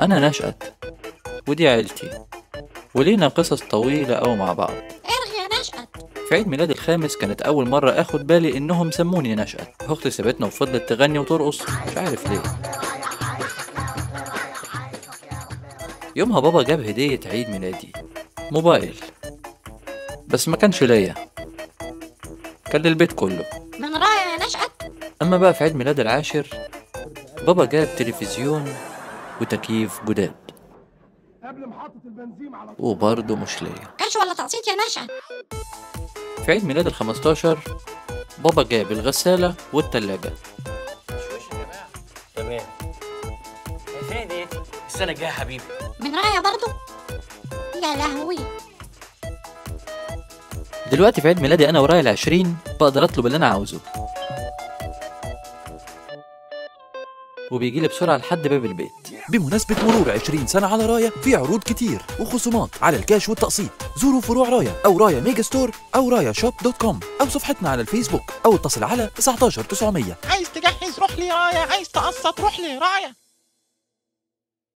أنا نشأت. ودي عيلتي. ولينا قصص طويلة أوي مع بعض. ارغي يا نشأت. في عيد ميلادي الخامس كانت أول مرة آخد بالي إنهم سموني نشأت. أختي سابتنا وفضلت تغني وترقص. مش عارف ليه. يومها بابا جاب هدية عيد ميلادي. موبايل. بس ما كانش ليا. كان للبيت كله. من راية يا نشأت؟ أما بقى في عيد ميلاد العاشر بابا جاب تلفزيون وتكييف جداد. وبرضه مش ليا. كاش ولا تقسيط يا نشأت في عيد ميلاد الخمستاشر بابا جاب الغسالة والتلاجة. تمام. فين دي؟ السنة الجاية يا حبيبي. من راية برضو يا لهوي. دلوقتي في عيد ميلادي أنا ورايا العشرين بقدر أطلب اللي أنا عاوزه. وبيجيلي بسرعة لحد باب البيت. بمناسبة مرور 20 سنة على راية في عروض كتير وخصومات على الكاش والتقسيط. زوروا فروع راية أو راية Mega Store أو راية Shop dot com أو صفحتنا على الفيسبوك أو اتصل على 19 900 عايز تجهز روح لي راية؟ عايز تقسط روح لي راية؟